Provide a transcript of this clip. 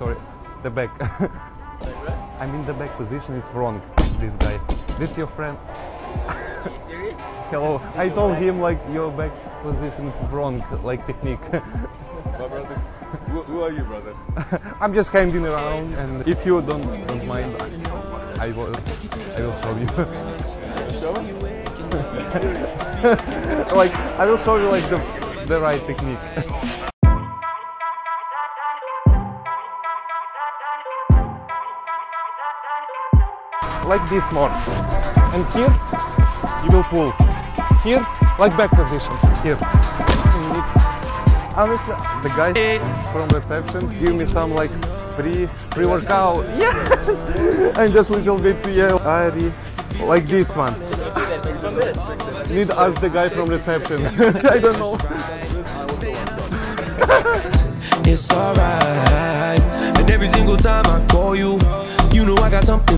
Sorry, the back. I'm in the back position, it's wrong, this guy. This your friend? Are you serious? Hello, I told him like your back position is wrong, like technique. My brother. Who, who are you, brother? I'm just hanging around and if you don't, don't mind, I, I will, I will show you. Show me. like, I will show you like the, the right technique. Like this more. And here, you will pull. Here, like back position. Here. Honestly, uh, the guys from reception give me some like free free workout. Yeah, and just little bit yeah, I like this one. Need ask the guy from reception. I don't know. It's alright. And every single time I call you, you know I got something